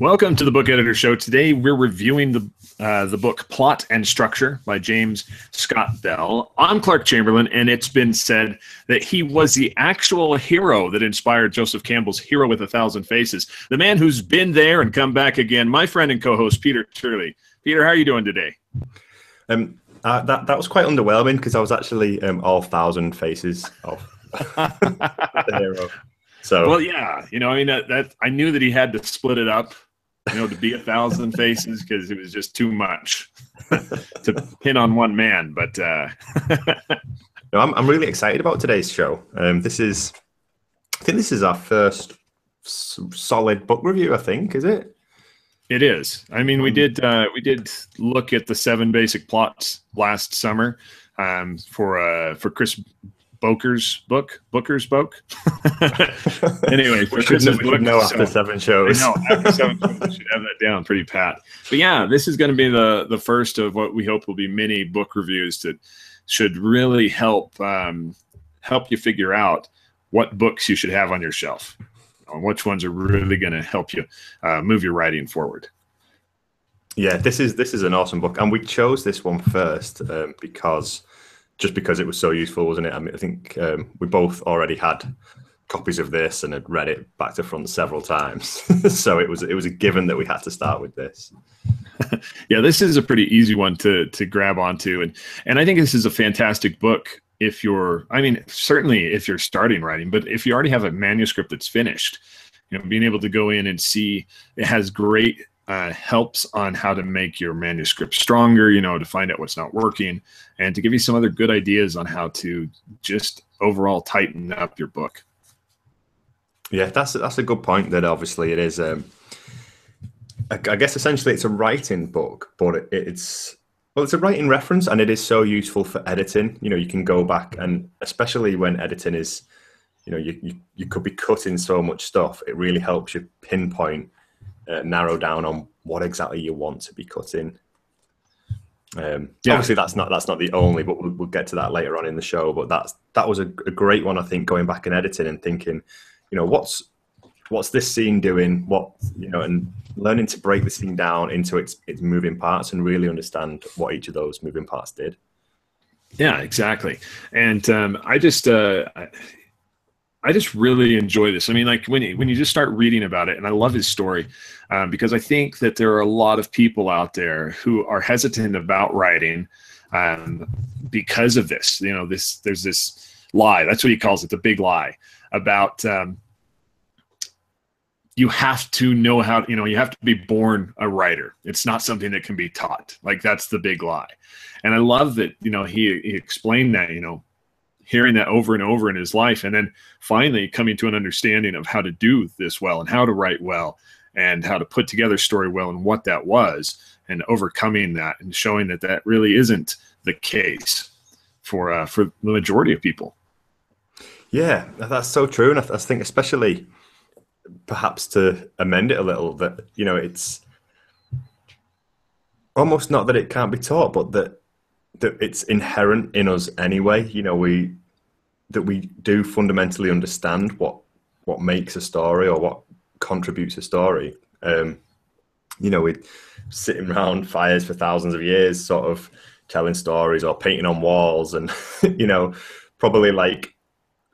Welcome to the Book Editor Show. Today we're reviewing the uh, the book Plot and Structure by James Scott Bell. I'm Clark Chamberlain, and it's been said that he was the actual hero that inspired Joseph Campbell's Hero with a Thousand Faces, the man who's been there and come back again. My friend and co-host Peter Turley. Peter, how are you doing today? Um, uh, that that was quite underwhelming because I was actually um, all thousand faces of the hero. So well, yeah, you know, I mean that, that I knew that he had to split it up you know, to be a thousand faces because it was just too much to pin on one man. But uh... no, I'm I'm really excited about today's show. Um, this is, I think this is our first s- solid book review. I think is it? It is. I mean, we um, did uh, we did look at the seven basic plots last summer um, for uh, for Chris Boker's book, Booker's book. anyway, we should, know, book, know after so, seven shows. No, after seven shows, we should have that down pretty pat. But yeah, this is going to be the the first of what we hope will be many book reviews that should really help um, help you figure out what books you should have on your shelf, and which ones are really going to help you uh, move your writing forward. Yeah, this is this is an awesome book, and we chose this one first um, because just because it was so useful, wasn't it? I mean, I think um, we both already had copies of this and had read it back to front several times, so it was it was a given that we had to start with this. yeah, this is a pretty easy one to to grab onto, and and I think this is a fantastic book if you're. I mean, certainly if you're starting writing, but if you already have a manuscript that's finished, you know, being able to go in and see it has great uh, helps on how to make your manuscript stronger, you know, to find out what's not working and to give you some other good ideas on how to just overall tighten up your book. Yeah, that's that's a good point. That obviously it is. Um, I, guess essentially it's a writing book, but it, it's well, it's a writing reference, and it is so useful for editing. You know, you can go back, and especially when editing is, you know, you you, you could be cutting so much stuff. It really helps you pinpoint uh, narrow down on what exactly you want to be cutting. Um, yeah. Obviously, that's not that's not the only, but we'll, we'll, get to that later on in the show. But that's that was a, a, great one, I think, going back and editing and thinking, you know, what's what's this scene doing? What you know, and learning to break the scene down into its its moving parts and really understand what each of those moving parts did. Yeah, exactly. And um, I just, uh, I just really enjoy this. I mean, like when you, when you just start reading about it, and I love his story um, because I think that there are a lot of people out there who are hesitant about writing um, because of this. You know, this there's this lie. That's what he calls it, the big lie about um, you have to know how. You know, you have to be born a writer. It's not something that can be taught. Like that's the big lie. And I love that. You know, he he explained that. You know hearing that over and over in his life and then finally coming to an understanding of how to do this well and how to write well and how to put together story well and what that was and overcoming that and showing that that really isn't the case for uh, for the majority of people yeah that's so true and I, I think especially perhaps to amend it a little that you know it's almost not that it can't be taught but that that it's inherent in us anyway. You know, we that we do fundamentally understand what what makes a story or what contributes a story. Um, you know, we sitting around fires for thousands of years, sort of telling stories or painting on walls, and you know, probably like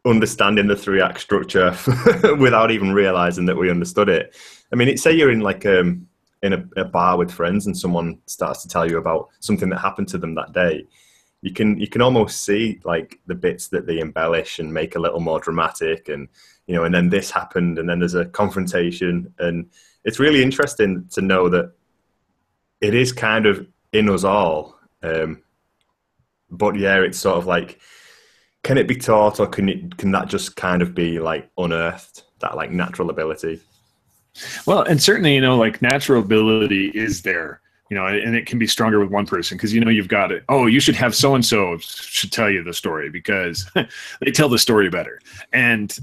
understanding the three act structure without even realizing that we understood it. I mean, say you're in like um, in a, a, bar with friends and someone starts to tell you about something that happened to them that day you can you can almost see like the bits that they embellish and make a little more dramatic and you know and then this happened and then there's a confrontation. And it's really interesting to know that it is kind of in us all um, but yeah it's sort of like can it be taught or can it can that just kind of be like unearthed that like natural ability? Well, and certainly, you know, like natural ability is there, you know, and it can be stronger with one person because, you know, you've got it. Oh, you should have so and so should tell you the story because they tell the story better. And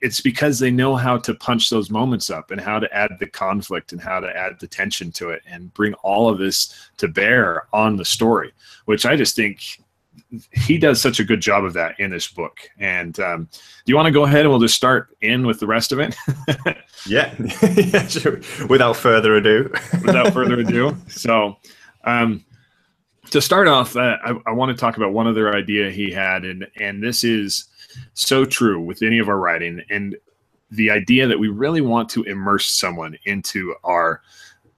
it's because they know how to punch those moments up and how to add the conflict and how to add the tension to it and bring all of this to bear on the story, which I just think he does such a good job of that in this book. And um, do you want to go ahead and we'll just start in with the rest of it? yeah, yeah sure. Without further ado. Without further ado. So, um, to start off, uh, I, I want to talk about one other idea he had, and and this is so true with any of our writing, and the idea that we really want to immerse someone into our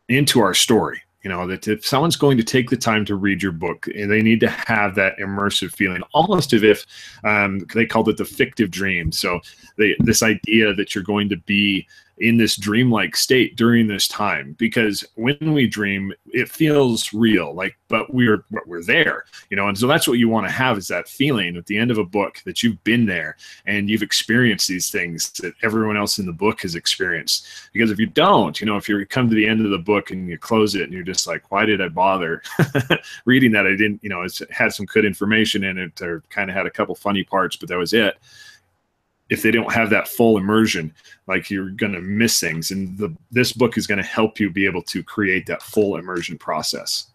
into our story you know that if someone's going to take the time to read your book and they need to have that immersive feeling almost as if um, they called it the fictive dream. So they, this idea that you're going to be in this dreamlike state during this time because when we dream it feels real like but we're we're there you know? And so that's what you want to have is that feeling at the end of a book that you've been there and you've experienced these things that everyone else in the book has experienced. Because if you don't you know if you come to the end of the book and you close it and you're just like why did i bother reading that? I didn't you know it had some good information in it or kind of had a couple funny parts but that was it if they don't have that full immersion like you're going to miss things. And the this book is going to help you be able to create that full immersion process.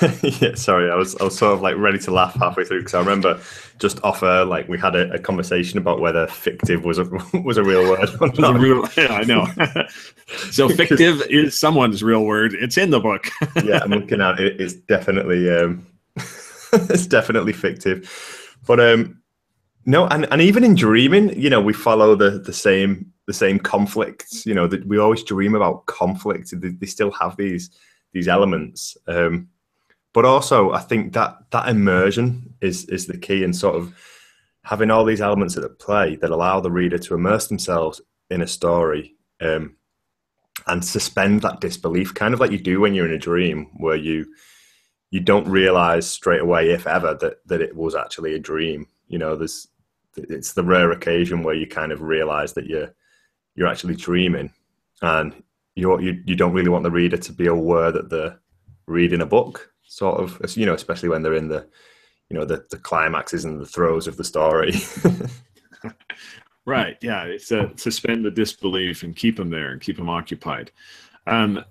Yeah sorry i was i was sort of like ready to laugh halfway through because i remember just offer like we had a, a, conversation about whether fictive was a was a real word a real, yeah i know. So fictive is someone's real word. It's in the book. Yeah i'm looking at it. It's definitely um it's definitely fictive. But um no, and, and even in dreaming, you know, we follow the the same the same conflicts. You know, that we always dream about conflict. They, they still have these these elements, um, but also I think that that immersion is is the key, and sort of having all these elements at play that allow the reader to immerse themselves in a story um, and suspend that disbelief, kind of like you do when you're in a dream, where you you don't realize straight away, if ever, that that it was actually a dream. You know, there's it's the rare occasion where you kind of realize that you're you're actually dreaming and you you you don't really want the reader to be aware that they're reading a book sort of you know especially when they're in the you know the, the climaxes and the throes of the story. Right yeah it's a suspend the disbelief and keep them there and keep them occupied. Um,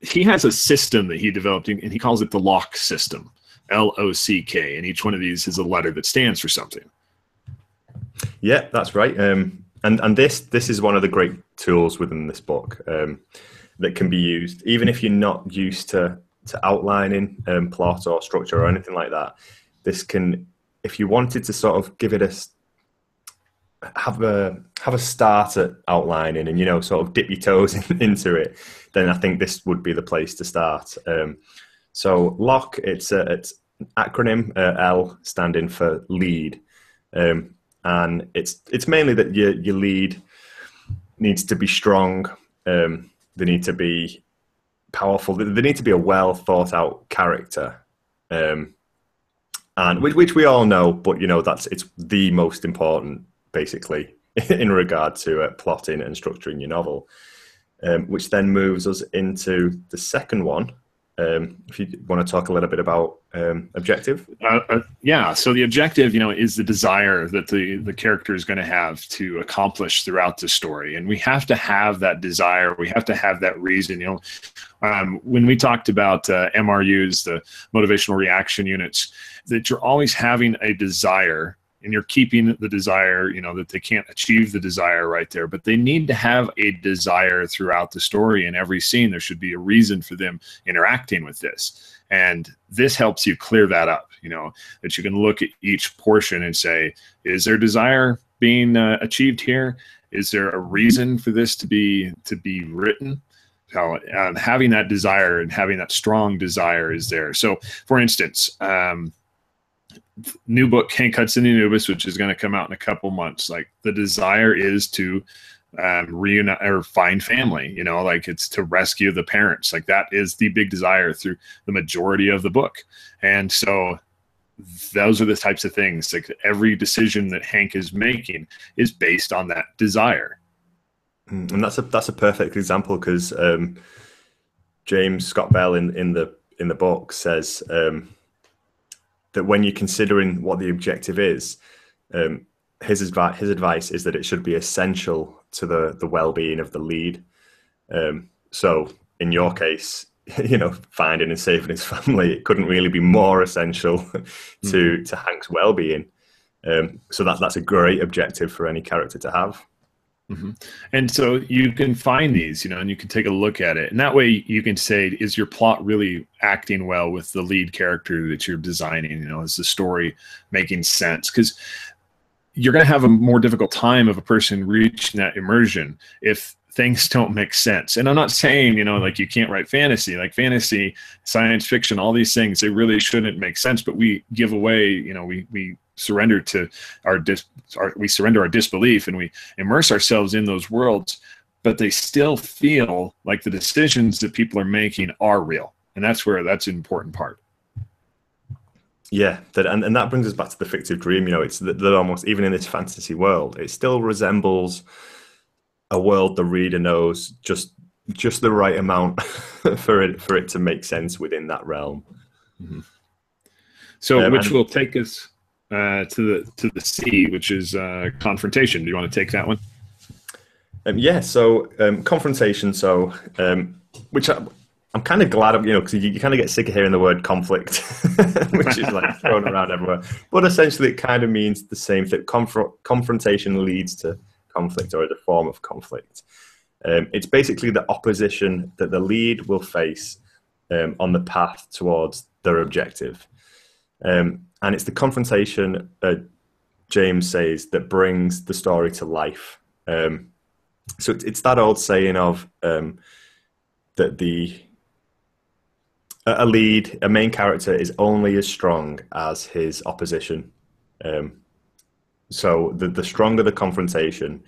he has a system that he developed and he calls it the lock system l-o-c-k and each one of these is a letter that stands for something yeah, that's right. Um, and and this this is one of the great tools within this book um, that can be used, even if you're not used to to outlining um, plot or structure or anything like that. This can, if you wanted to sort of give it a have a have a start at outlining and you know sort of dip your toes in, into it, then I think this would be the place to start. Um, so lock, it's a, it's acronym uh, L standing for lead. Um, and it's it's mainly that your your lead needs to be strong. Um, they need to be powerful. They, need to be a well thought out character, um, and which, which we all know. But you know that's it's the most important, basically, in regard to uh, plotting and structuring your novel. Um, which then moves us into the second one, um, if you want to talk a little bit about um, objective. Uh, uh, yeah so the objective you know is the desire that the the character is going to have to accomplish throughout the story. And we have to have that desire we have to have that reason you know. Um, when we talked about uh, MRUs the motivational reaction units that you're always having a desire and you're keeping the desire you know that they can't achieve the desire right there but they need to have a desire throughout the story in every scene. There should be a reason for them interacting with this. And this helps you clear that up you know that you can look at each portion and say is there desire being uh, achieved here? Is there a reason for this to be to be written? How um, having that desire and having that strong desire is there. So for instance um, new book Hank Hudson Anubis, which is going to come out in a couple months. Like the desire is to um, reunite or find family. You know, like it's to rescue the parents. Like that is the big desire through the majority of the book. And so those are the types of things. Like every decision that Hank is making is based on that desire. Hmm, and that's a that's a perfect example because um, James Scott Bell in in the in the book says. Um, that when you're considering what the objective is, um, his advice his advice is that it should be essential to the the well being of the lead. Um, so in your case, you know, finding and saving his family, it couldn't really be more essential to mm-hmm. to Hank's well-being. Um, so that that's a great objective for any character to have. Mm-hmm. And so you can find these, you know, and you can take a look at it, and that way you can say, is your plot really acting well with the lead character that you're designing? You know, is the story making sense? Because you're going to have a more difficult time of a person reaching that immersion if things don't make sense. And I'm not saying, you know, like you can't write fantasy, like fantasy, science fiction, all these things, they really shouldn't make sense, but we give away, you know, we, we surrender to our, dis, our we surrender our disbelief and we immerse ourselves in those worlds, but they still feel like the decisions that people are making are real. And that's where that's an important part. Yeah, that, and, and that brings us back to the fictive dream. You know, it's that, that almost even in this fantasy world, it still resembles a world the reader knows just just the right amount for it for it to make sense within that realm. Mm-hmm. So, um, which will take us uh, to the to the C, which is uh, confrontation. Do you want to take that one? Um, yeah. So, um, confrontation. So, um, which I, am kind of glad, of, you know, because you, you kind of get sick of hearing the word conflict, which is like thrown around everywhere. But essentially, it kind of means the same thing. Conf- confrontation leads to conflict or the form of conflict. Um, it's basically the opposition that the lead will face um, on the path towards their objective. Um, and it's the confrontation, uh, James says, that brings the story to life. Um, so it's, it's, that old saying of um, that the a lead, a main character, is only as strong as his opposition. Um, so the the stronger the confrontation,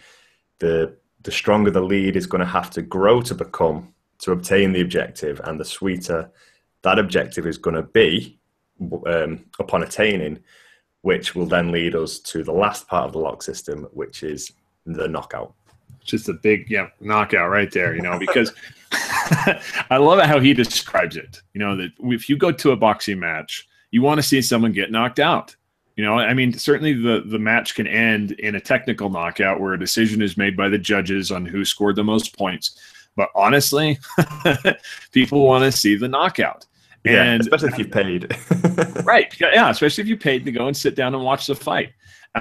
the the stronger the lead is going to have to grow to become to obtain the objective, and the sweeter that objective is going to be um, upon attaining, which will then lead us to the last part of the lock system, which is the knockout. Just a big yeah knockout right there, you know, because I love how he describes it. You know that if you go to a boxing match, you want to see someone get knocked out you know, I mean, certainly the the match can end in a technical knockout where a decision is made by the judges on who scored the most points. But honestly, people want to see the knockout. Yeah, and especially if you've paid. right. Yeah, especially if you paid to go and sit down and watch the fight.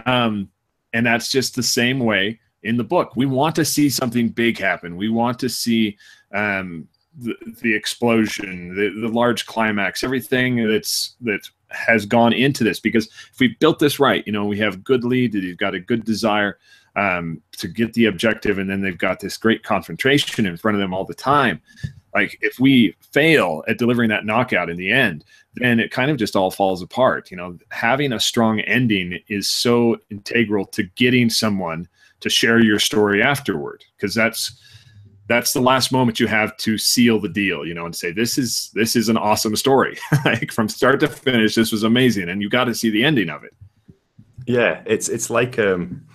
Um, and that's just the same way in the book. We want to see something big happen. We want to see um, the, the explosion, the, the large climax, everything that's that has gone into this because if we built this right, you know, we have good lead, you've got a good desire um, to get the objective, and then they've got this great concentration in front of them all the time. Like if we fail at delivering that knockout in the end, then it kind of just all falls apart. You know, having a strong ending is so integral to getting someone to share your story afterward because that's that's the last moment you have to seal the deal, you know, and say this is this is an awesome story. like from start to finish, this was amazing, and you got to see the ending of it. Yeah, it's it's like um,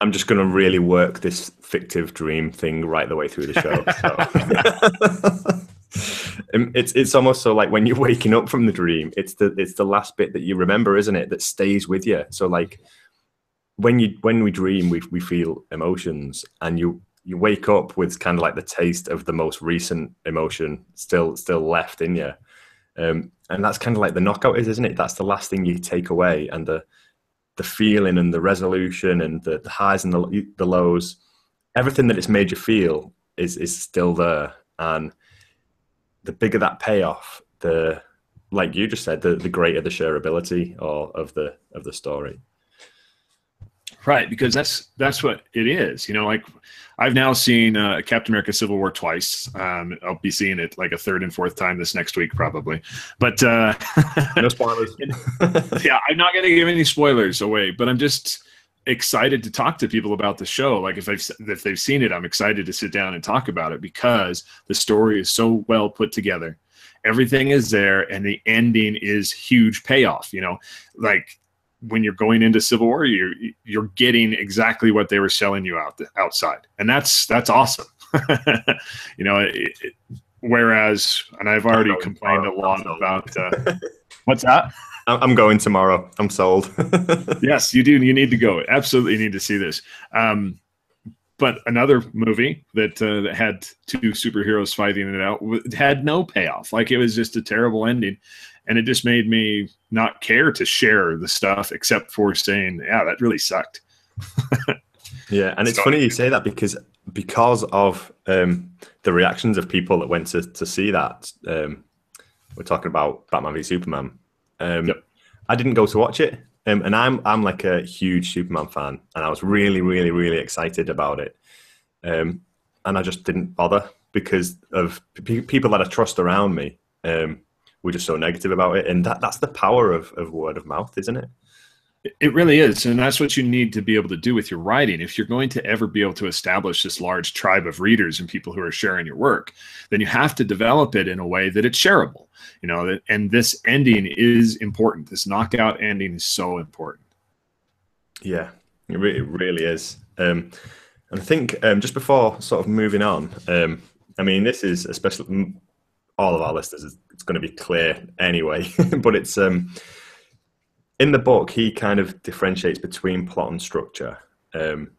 I'm just going to really work this fictive dream thing right the way through the show. Um, it's it's almost so like when you're waking up from the dream, it's the it's the last bit that you remember, isn't it? That stays with you. So like when you when we dream, we we feel emotions, and you you wake up with kind of like the taste of the most recent emotion still still left in you. Um, and that's kind of like the knockout is isn't it? That's the last thing you take away and the the feeling and the resolution and the, the highs and the, the lows everything that it's made you feel is is still there. And the bigger that payoff the like you just said the, the greater the shareability or of the of the story Right, because that's that's what it is. You know, like I've now seen uh, Captain America: Civil War twice. Um, I'll be seeing it like a third and fourth time this next week, probably. But uh, no spoilers. yeah, I'm not going to give any spoilers away, but I'm just excited to talk to people about the show. Like if they've if they've seen it, I'm excited to sit down and talk about it because the story is so well put together. Everything is there, and the ending is huge payoff. You know, like when you're going into Civil War, you're you're getting exactly what they were selling you out the, outside, and that's that's awesome. you know, it, it, whereas, and I've already complained a lot about uh, what's that. I'm going tomorrow. I'm sold. yes, you do. You need to go. Absolutely need to see this. Um, but another movie that uh, that had two superheroes fighting it out had no payoff. Like it was just a terrible ending, and it just made me not care to share the stuff except for saying, "Yeah, that really sucked." yeah, and it's so, funny you say that because because of um, the reactions of people that went to to see that. Um, we're talking about Batman v Superman. Um, yep. I didn't go to watch it, um, and I'm I'm like a huge Superman fan, and I was really, really, really excited about it. Um, and I just didn't bother because of p- people that I trust around me um, were just so negative about it, and that that's the power of, of word of mouth, isn't it? It really is. And that's what you need to be able to do with your writing. If you're going to ever be able to establish this large tribe of readers and people who are sharing your work, then you have to develop it in a way that it's shareable. You know, and this ending is important. This knockout ending is so important. Yeah, it really is. Um, and I think um, just before sort of moving on, um, I mean, this is especially all of our listeners, it's going to be clear anyway, but it's um, in the book, he kind of differentiates between plot and structure um,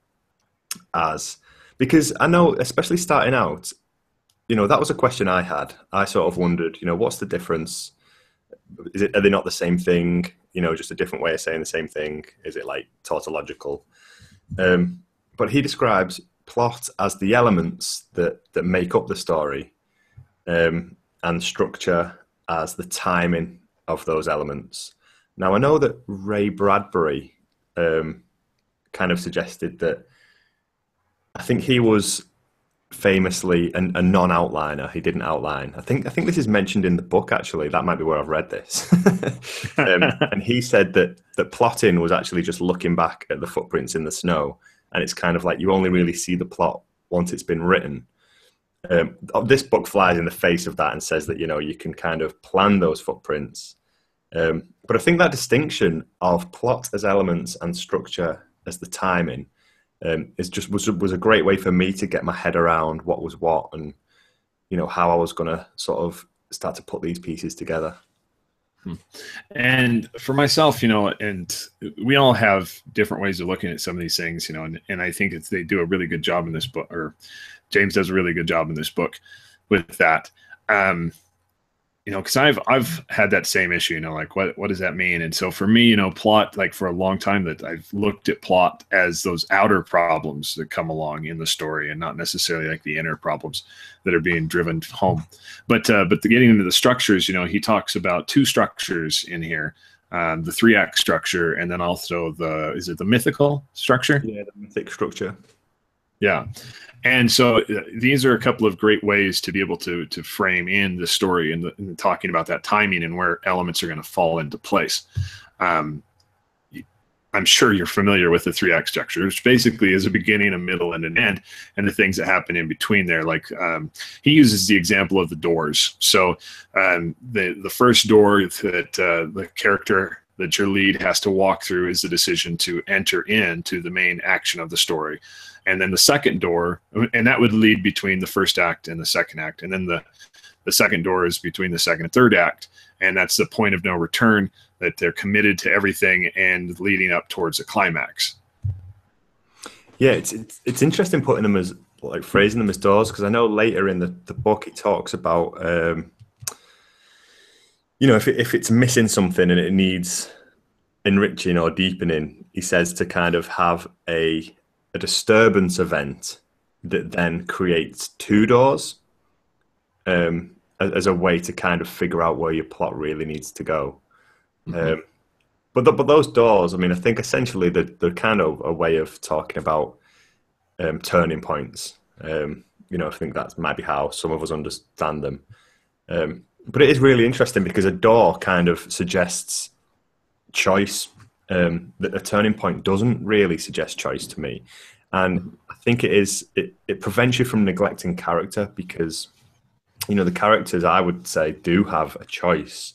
as because I know, especially starting out, you know, that was a question I had. I sort of wondered, you know, what's the difference? Is it are they not the same thing? You know, just a different way of saying the same thing? Is it like tautological? Um, but he describes plot as the elements that that make up the story, um, and structure as the timing of those elements. Now, I know that Ray Bradbury um, kind of suggested that I think he was famously a, a, non-outliner. He didn't outline. I think I think this is mentioned in the book. Actually, that might be where I've read this. um, and he said that that plotting was actually just looking back at the footprints in the snow, and it's kind of like you only really see the plot once it's been written. Um, this book flies in the face of that and says that you know you can kind of plan those footprints um, but I think that distinction of plot as elements and structure as the timing um, is just was was a great way for me to get my head around what was what and you know how I was going to sort of start to put these pieces together. Hmm. And for myself, you know, and we all have different ways of looking at some of these things, you know, and, and I think it's, they do a really good job in this book, or James does a really good job in this book with that. Um, you know, because I've I've had that same issue. You know, like what what does that mean? And so for me, you know, plot like for a long time that I've looked at plot as those outer problems that come along in the story, and not necessarily like the inner problems that are being driven home. But uh, but the, getting into the structures, you know, he talks about two structures in here. Um, the three act structure, and then also the is it the mythical structure? Yeah, the mythic structure. Yeah, and so uh, these are a couple of great ways to be able to to frame in the story and, the, and talking about that timing and where elements are going to fall into place. Um, I'm sure you're familiar with the three act structure, which basically is a beginning, a middle, and an end, and the things that happen in between there. Like um, he uses the example of the doors. So um, the the first door that uh, the character that your lead has to walk through is the decision to enter into the main action of the story and then the second door and that would lead between the first act and the second act and then the the second door is between the second and third act and that's the point of no return that they're committed to everything and leading up towards a climax. Yeah it's it's, it's interesting putting them as like phrasing them as doors because i know later in the, the book it talks about um you know if, it, if it's missing something and it needs enriching or deepening he says to kind of have a a disturbance event that then creates two doors um, as, a way to kind of figure out where your plot really needs to go. Mm-hmm. Um, but the, but those doors, I mean, I think essentially they're, they're kind of a way of talking about um, turning points. Um, you know, I think that might be how some of us understand them. Um, but it is really interesting because a door kind of suggests choice um, that a turning point doesn't really suggest choice to me. And I think it is, it, it prevents you from neglecting character because, you know, the characters I would say do have a choice,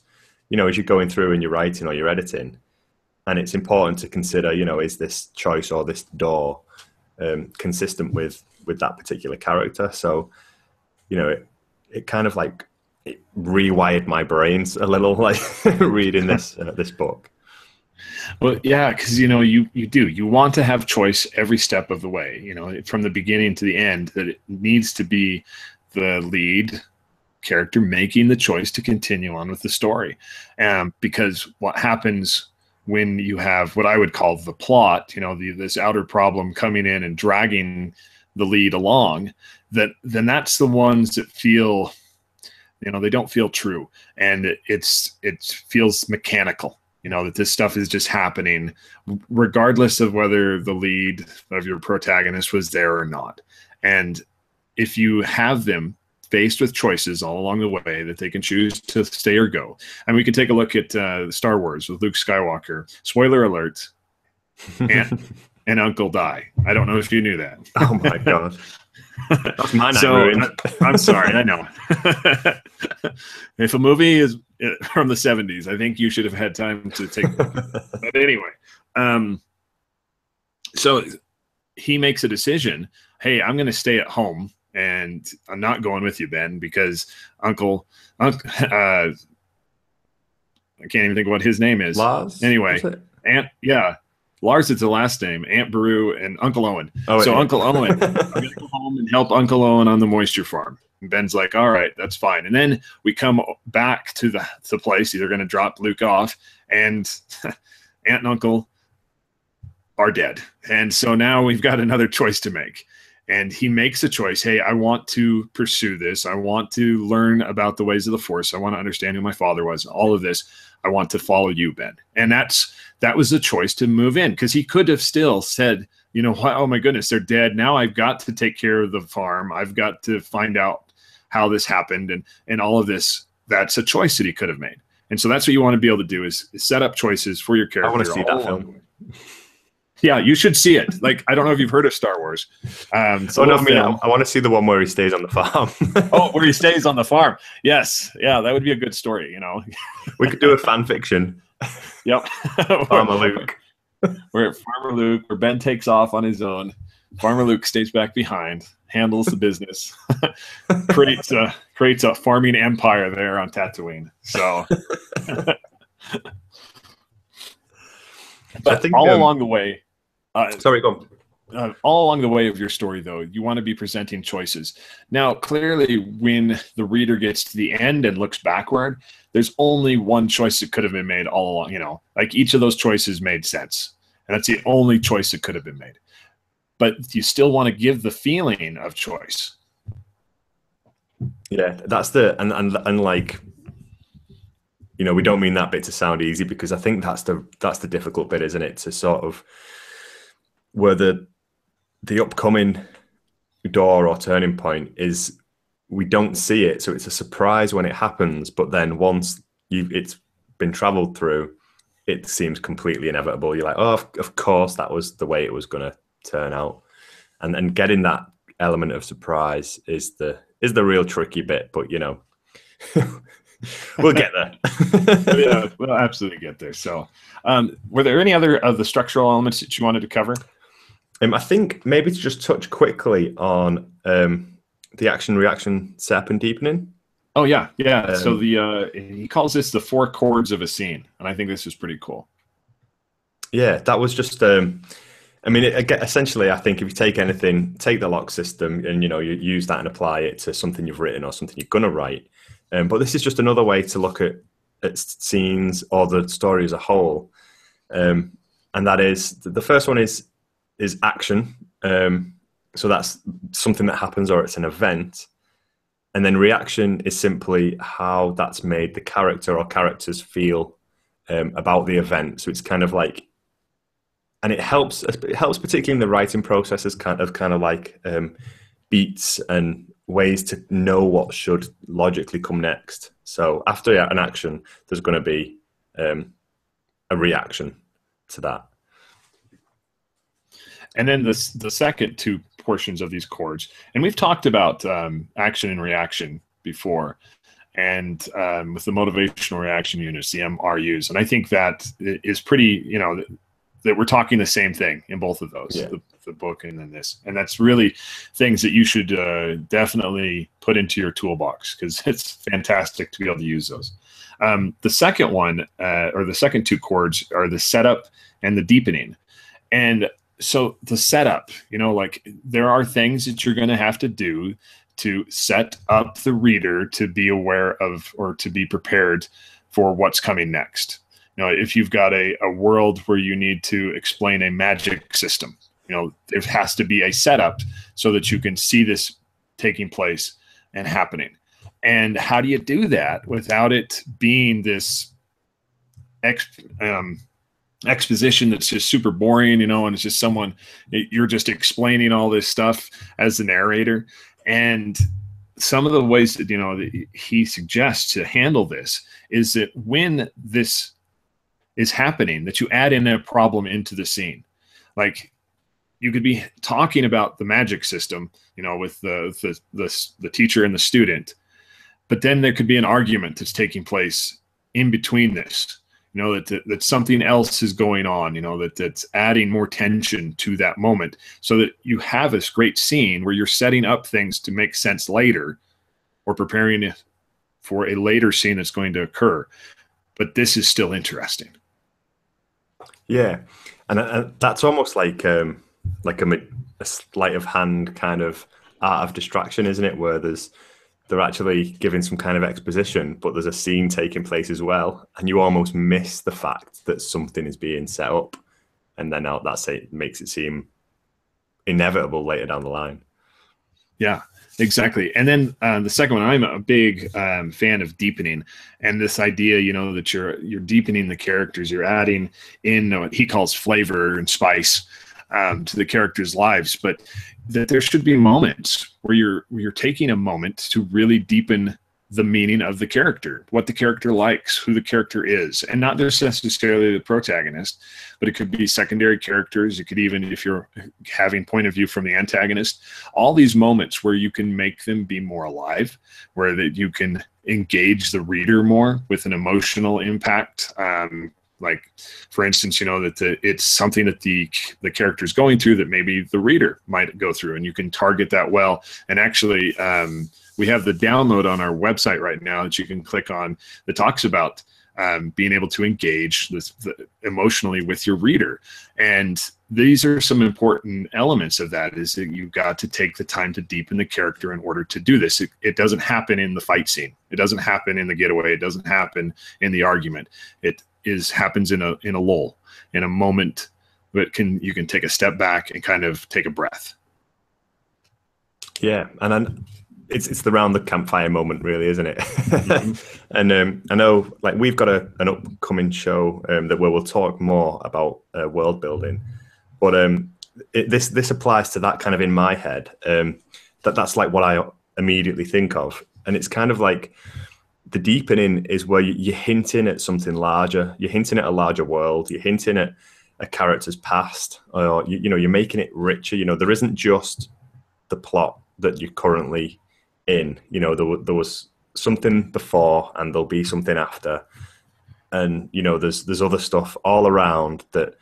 you know, as you're going through and you're writing or you're editing. And it's important to consider, you know, is this choice or this door um, consistent with with that particular character? So, you know, it, it kind of like it rewired my brains a little, like reading this uh, this book. Well, yeah, because you know you you do you want to have choice every step of the way. You know, from the beginning to the end, that it needs to be the lead character making the choice to continue on with the story. Um, because what happens when you have what I would call the plot, you know, the, this outer problem coming in and dragging the lead along, that then that's the ones that feel, you know, they don't feel true, and it, it's it feels mechanical. You know that this stuff is just happening, regardless of whether the lead of your protagonist was there or not. And if you have them faced with choices all along the way that they can choose to stay or go. And we can take a look at uh, Star Wars with Luke Skywalker. Spoiler alert: and, and Uncle die. I don't know if you knew that. Oh my god. That's my so, I, I'm sorry, I know. if a movie is uh, from the 70s, I think you should have had time to take. It. But anyway, um, so he makes a decision. Hey, I'm going to stay at home and I'm not going with you, Ben, because Uncle, uh, I can't even think of what his name is. Lars. Anyway, Aunt, yeah, Lars is the last name. Aunt Beru and Uncle Owen. Oh, so yeah. Uncle Owen, I'm gonna go home and help Uncle Owen on the moisture farm. And Ben's like, all right, that's fine. And then we come back to the the place. They're gonna drop Luke off, and Aunt and Uncle are dead. And so now we've got another choice to make and he makes a choice hey i want to pursue this i want to learn about the ways of the force i want to understand who my father was all of this i want to follow you ben and that's that was the choice to move in because he could have still said you know what oh my goodness they're dead now i've got to take care of the farm i've got to find out how this happened and and all of this that's a choice that he could have made and so that's what you want to be able to do is, is set up choices for your character i want to see that film yeah, you should see it. Like, I don't know if you've heard of Star Wars. Um, so oh, no, I mean, I, I want to see the one where he stays on the farm. oh, where he stays on the farm. Yes, yeah, that would be a good story. You know, we could do a fan fiction. Yep, Farmer Luke. Where Farmer Luke, where Ben takes off on his own. Farmer Luke stays back behind, handles the business, creates a creates a farming empire there on Tatooine. So. But I think all um, along the way, uh, Sorry, go uh, all along the way of your story, though, you want to be presenting choices. Now, clearly, when the reader gets to the end and looks backward, there's only one choice that could have been made all along. You know, like each of those choices made sense, and that's the only choice that could have been made. But you still want to give the feeling of choice. Yeah, that's the and and and like you know we don't mean that bit to sound easy because i think that's the that's the difficult bit isn't it to sort of where the the upcoming door or turning point is we don't see it so it's a surprise when it happens but then once you it's been traveled through it seems completely inevitable you're like oh of, of course that was the way it was going to turn out and and getting that element of surprise is the is the real tricky bit but you know we'll get there. yeah, we'll absolutely get there. So, um, were there any other of the structural elements that you wanted to cover? Um, I think maybe to just touch quickly on um, the action reaction setup and deepening. Oh yeah, yeah. Um, so the uh, he calls this the four chords of a scene, and I think this is pretty cool. Yeah, that was just. Um, I mean, it, essentially, I think if you take anything, take the lock system, and you know, you use that and apply it to something you've written or something you're gonna write. Um, but this is just another way to look at, at scenes or the story as a whole. Um, and that is the first one is is action. Um, so that's something that happens or it's an event. And then reaction is simply how that's made the character or characters feel um, about the event. So it's kind of like, and it helps. It helps particularly in the writing process as kind of kind of like um, beats and ways to know what should logically come next. So after an action, there's going to be um, a reaction to that. And then the the second two portions of these chords, and we've talked about um, action and reaction before, and um, with the motivational reaction units, the MRUs, and I think that is pretty, you know, that we're talking the same thing in both of those yeah. the, the, book and then this and that's really things that you should uh, definitely put into your toolbox because it's fantastic to be able to use those Um, the second one, uh, or the second two chords, are the setup and the deepening. And so the setup, you know, like there are things that you're going to have to do to set up the reader to be aware of or to be prepared for what's coming next. You know, if you've got a, a world where you need to explain a magic system, you know, there has to be a setup so that you can see this taking place and happening. And how do you do that without it being this ex, um, exposition that's just super boring, you know, and it's just someone you're just explaining all this stuff as the narrator. And some of the ways that you know that he suggests to handle this is that when this is happening, that you add in a problem into the scene. Like you could be talking about the magic system, you know, with the the the, the teacher and the student, but then there could be an argument that's taking place in between this you know that, that, something else is going on you know that that's adding more tension to that moment so that you have this great scene where you're setting up things to make sense later or preparing for a later scene that's going to occur. But this is still interesting. Yeah. And, and that's almost like um like a, a sleight of hand kind of art of distraction isn't it? Where there's they're actually giving some kind of exposition, but there's a scene taking place as well, and you almost miss the fact that something is being set up, and then that's it makes it seem inevitable later down the line. Yeah, exactly. And then uh, the second one, I'm a big um, fan of deepening, and this idea, you know, that you're you're deepening the characters, you're adding in what he calls flavor and spice um, to the characters' lives, but that there should be moments where you're where you're taking a moment to really deepen the meaning of the character, what the character likes, who the character is, and not just necessarily the protagonist, but it could be secondary characters. It could even, if you're having point of view from the antagonist, all these moments where you can make them be more alive, where that you can engage the reader more with an emotional impact, um, like for instance you know that the, it's something that the the character is going through that maybe the reader might go through and you can target that well. And actually um, we have the download on our website right now that you can click on that talks about um, being able to engage this the, emotionally with your reader. And these are some important elements of that is that you've got to take the time to deepen the character in order to do this. It, it doesn't happen in the fight scene. It doesn't happen in the getaway. It doesn't happen in the argument. It is happens in a in a lull, in a moment that can you can take a step back and kind of take a breath. Yeah, and then it's it's the round the campfire moment, really, isn't it? Mm-hmm. and um, I know, like, we've got a, an upcoming show um, that where we'll talk more about uh, world building, but um, it, this this applies to that kind of in my head. Um, that that's like what I immediately think of, and it's kind of like the deepening is where you're hinting at something larger. You're hinting at a larger world. You're hinting at a character's past, or you, you know, you're making it richer. You know, there isn't just the plot that you're currently in. You know, there, there was something before, and there'll be something after, and you know, there's there's other stuff all around that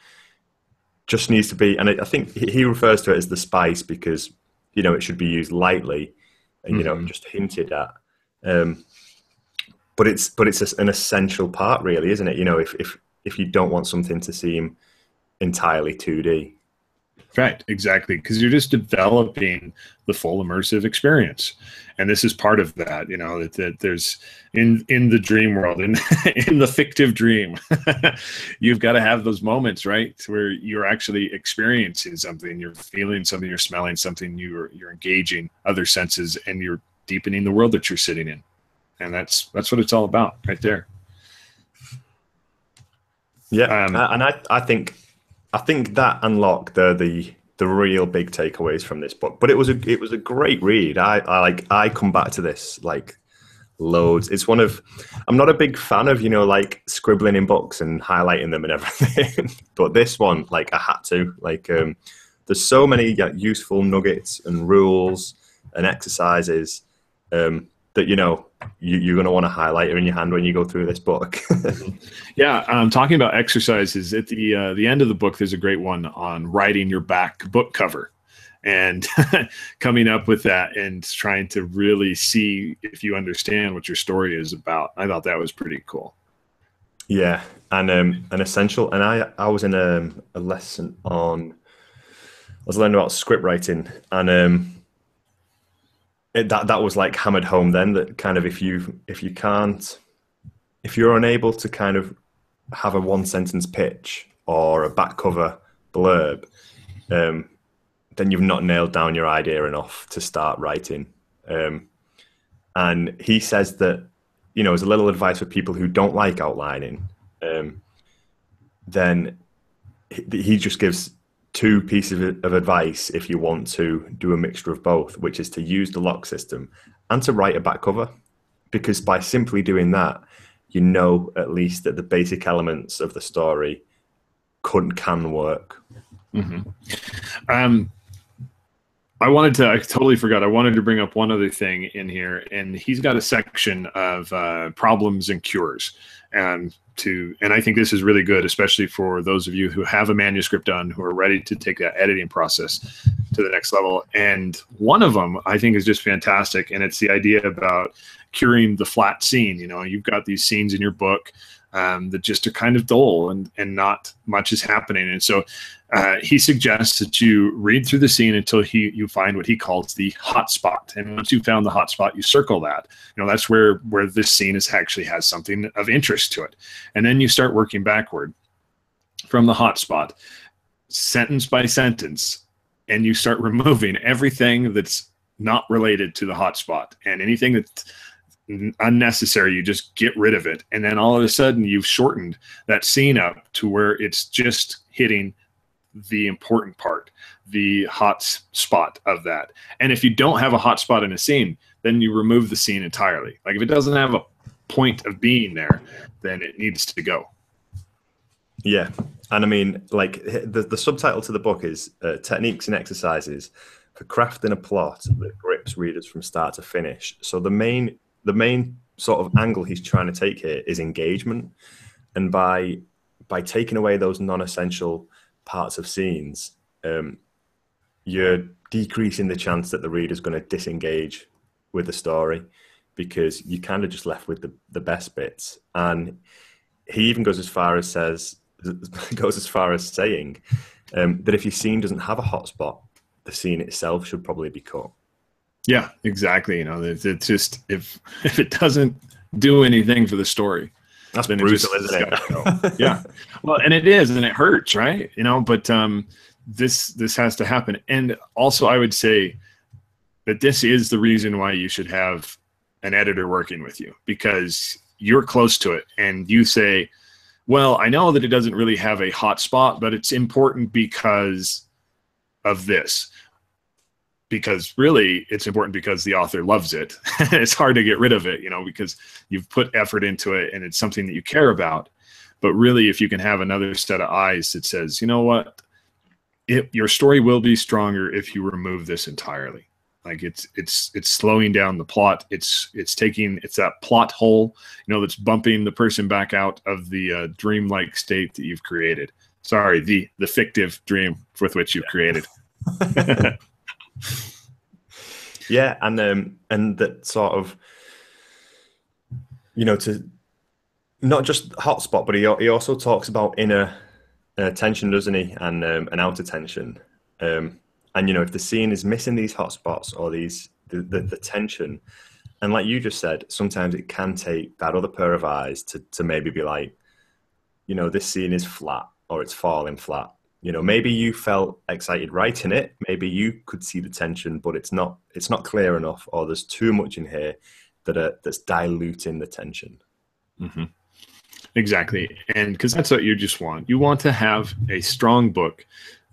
just needs to be. And I think he refers to it as the spice because you know it should be used lightly, and you mm-hmm. know, just hinted at. Um, but it's but it's an essential part, really, isn't it? You know, if if if you don't want something to seem entirely two D. Right, exactly, because you're just developing the full immersive experience, and this is part of that. You know that, that there's in in the dream world, in in the fictive dream, you've got to have those moments, right, where you're actually experiencing something, you're feeling something, you're smelling something, you're you're engaging other senses, and you're deepening the world that you're sitting in and that's that's what it's all about right there. Yeah um, and i i think i think that unlocked the the the real big takeaways from this book but it was a it was a great read. I i like i come back to this like loads. It's one of i'm not a big fan of you know like scribbling in books and highlighting them and everything but this one like i had to like um there's so many yeah, useful nuggets and rules and exercises um that you know you, are going to want to highlight in your hand when you go through this book. yeah, um, talking about exercises at the uh, the end of the book, there's a great one on writing your back book cover, and coming up with that and trying to really see if you understand what your story is about. I thought that was pretty cool. Yeah, and um, an essential. And I I was in a, a lesson on. I was learning about script writing, and um, it, that that was like hammered home then. That kind of if you if you can't, if you're unable to kind of have a one sentence pitch or a back cover blurb, um, then you've not nailed down your idea enough to start writing. Um, and he says that, you know, as a little advice for people who don't like outlining, um, then he, he just gives two pieces of, advice if you want to do a mixture of both, which is to use the lock system and to write a back cover. Because by simply doing that, you know at least that the basic elements of the story can can work. Mm-hmm. Um, I wanted to. I totally forgot. I wanted to bring up one other thing in here, and he's got a section of uh, problems and cures, and to. And I think this is really good, especially for those of you who have a manuscript done, who are ready to take that editing process to the next level. And one of them I think is just fantastic, and it's the idea about curing the flat scene. You know, you've got these scenes in your book um, that just are kind of dull and and not much is happening. And so uh, he suggests that you read through the scene until he you find what he calls the hot spot. And once you've found the hot spot, you circle that. You know that's where where this scene is actually has something of interest to it. And then you start working backward from the hot spot, sentence by sentence, and you start removing everything that's not related to the hot spot and anything that's unnecessary. You just get rid of it. And then all of a sudden you've shortened that scene up to where it's just hitting the important part the hot spot of that. And if you don't have a hot spot in a scene then you remove the scene entirely. Like if it doesn't have a point of being there then it needs to go. Yeah. And i mean like the, the subtitle to the book is uh, techniques and exercises for crafting a plot that grips readers from start to finish. So the main the main sort of angle he's trying to take here is engagement, and by by taking away those non-essential parts of scenes, um, you're decreasing the chance that the reader's going to disengage with the story because you kind of just left with the, the best bits. And he even goes as far as says goes as far as saying um, that if your scene doesn't have a hotspot, the scene itself should probably be cut. Yeah, exactly. You know, it's, it's just if if it doesn't do anything for the story, that's then brutal, it just, isn't it? yeah. Well, and it is, and it hurts, right? You know, but um, this this has to happen, and also I would say that this is the reason why you should have an editor working with you because you're close to it, and you say, "Well, I know that it doesn't really have a hot spot, but it's important because of this." Because really it's important because the author loves it. it's hard to get rid of it, you know, because you've put effort into it and it's something that you care about. But really, if you can have another set of eyes that says, you know what, it, your story will be stronger if you remove this entirely. Like it's it's it's slowing down the plot. It's it's taking it's that plot hole, you know, that's bumping the person back out of the uh, dreamlike state that you've created. Sorry, the the fictive dream with which you've created. yeah, and um, and that sort of, you know, to not just hotspot, but he he also talks about inner uh, tension, doesn't he, and um, and outer tension. Um, and you know, if the scene is missing these hotspots or these the, the, the tension, and like you just said, sometimes it can take that other pair of eyes to to maybe be like, you know, this scene is flat or it's falling flat you know maybe you felt excited writing it maybe you could see the tension but it's not it's not clear enough or there's too much in here that are, that's diluting the tension. Mm-hmm. exactly. And because that's what you just want. You want to have a strong book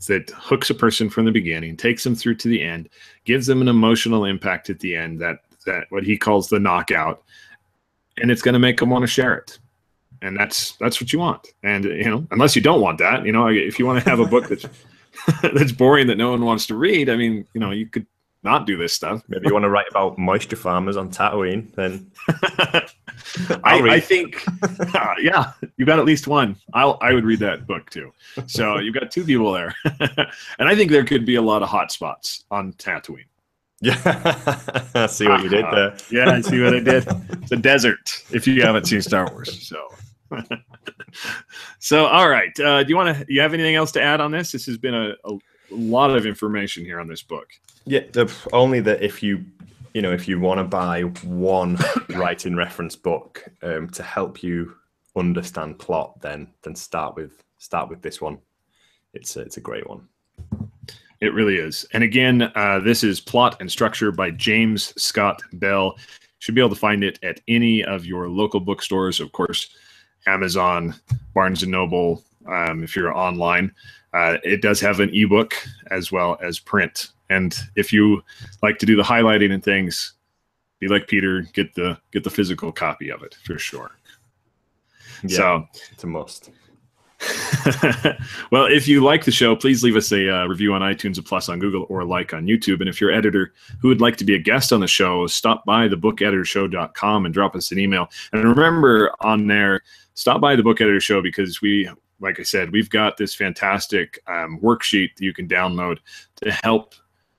that hooks a person from the beginning takes them through to the end gives them an emotional impact at the end that that what he calls the knockout and it's going to make them want to share it and that's that's what you want. And you know, unless you don't want that, you know, if you want to have a book that's that's boring that no one wants to read, I mean, you know, you could not do this stuff. Maybe you want to write about moisture farmers on Tatooine, then I, I, think, uh, yeah, you've got at least one. I'll, I would read that book too. So you've got two people there, and I think there could be a lot of hot spots on Tatooine. Yeah, I see what you did there. Uh, yeah, I see what I did. It's a desert. If you haven't seen Star Wars, so. So all right, uh, do you want to? You have anything else to add on this? This has been a, a lot of information here on this book. Yeah, the, only that if you you know if you want to buy one writing reference book um, to help you understand plot, then then start with start with this one. It's a, it's a great one. It really is. And again, uh, this is Plot and Structure by James Scott Bell. You Should be able to find it at any of your local bookstores, of course, Amazon, Barnes and Noble, um, if you're online. Uh, it does have an ebook as well as print. And if you like to do the highlighting and things, be like Peter, get the get the physical copy of it for sure. Yeah, so it's a must. well, if you like the show, please leave us a uh, review on iTunes, a plus on Google, or a like on YouTube. And if you're editor who would like to be a guest on the show, stop by thebookeditorshow.com and drop us an email. And remember on there, stop by the Book Editor Show because we like I said, we've got this fantastic um, worksheet that you can download to help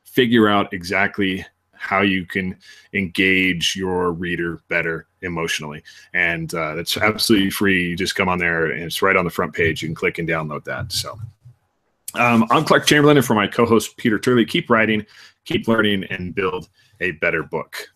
figure out exactly how you can engage your reader better emotionally. And uh, that's absolutely free. You just come on there and it's right on the front page. You can click and download that. So um, I'm Clark Chamberlain, and for my co host, Peter Turley, keep writing, keep learning, and build a better book.